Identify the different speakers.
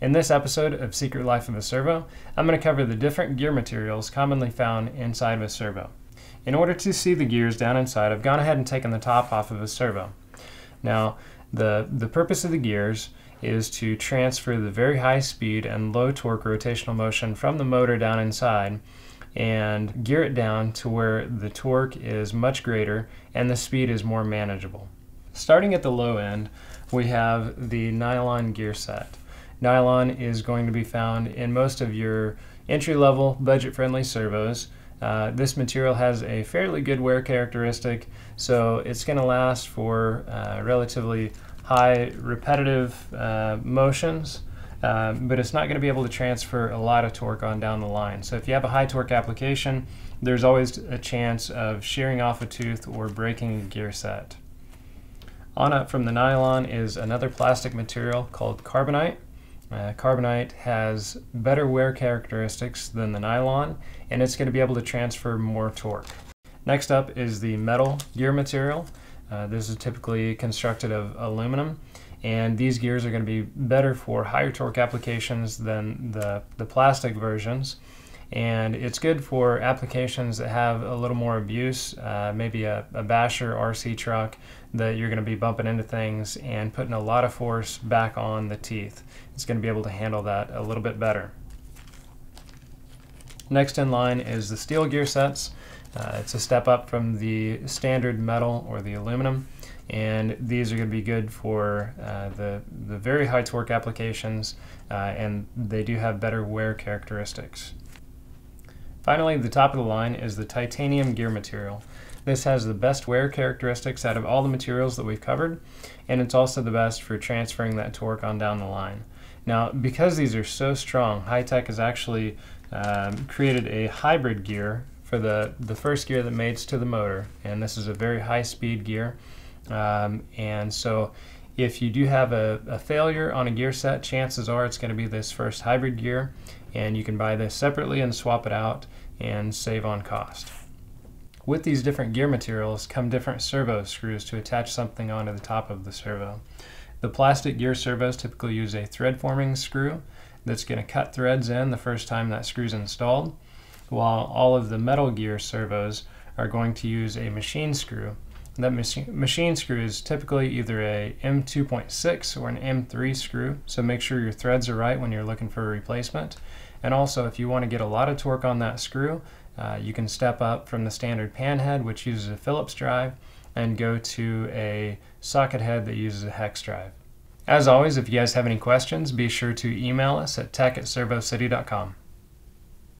Speaker 1: In this episode of Secret Life of a Servo, I'm going to cover the different gear materials commonly found inside of a servo. In order to see the gears down inside, I've gone ahead and taken the top off of a servo. Now, the, the purpose of the gears is to transfer the very high speed and low torque rotational motion from the motor down inside and gear it down to where the torque is much greater and the speed is more manageable. Starting at the low end, we have the nylon gear set. Nylon is going to be found in most of your entry-level, budget-friendly servos. Uh, this material has a fairly good wear characteristic, so it's going to last for uh, relatively high repetitive uh, motions, uh, but it's not going to be able to transfer a lot of torque on down the line. So if you have a high torque application, there's always a chance of shearing off a tooth or breaking a gear set. On up from the nylon is another plastic material called Karbonite. Uh, Karbonite has better wear characteristics than the nylon, and it's going to be able to transfer more torque. Next up is the metal gear material. Uh, this is typically constructed of aluminum, and these gears are going to be better for higher torque applications than the, the plastic versions. And it's good for applications that have a little more abuse, uh, maybe a, a basher RC truck that you're going to be bumping into things and putting a lot of force back on the teeth. It's going to be able to handle that a little bit better. Next in line is the steel gear sets. Uh, it's a step up from the standard metal or the aluminum and these are going to be good for uh, the, the very high torque applications uh, and they do have better wear characteristics. Finally, the top of the line is the titanium gear material. This has the best wear characteristics out of all the materials that we've covered, and it's also the best for transferring that torque on down the line. Now, because these are so strong, Hitec has actually um, created a hybrid gear for the, the first gear that mates to the motor, and this is a very high speed gear. Um, and so if you do have a, a, failure on a gear set, chances are it's going to be this first hybrid gear, and you can buy this separately and swap it out and save on cost. With these different gear materials come different servo screws to attach something onto the top of the servo. The plastic gear servos typically use a thread forming screw that's going to cut threads in the first time that screw's installed, while all of the metal gear servos are going to use a machine screw. That machine screw is typically either a M2.6 or an M3 screw, so make sure your threads are right when you're looking for a replacement. And also, if you want to get a lot of torque on that screw, uh, you can step up from the standard pan head, which uses a Phillips drive, and go to a socket head that uses a hex drive. As always, if you guys have any questions, be sure to email us at tech at servocity.com.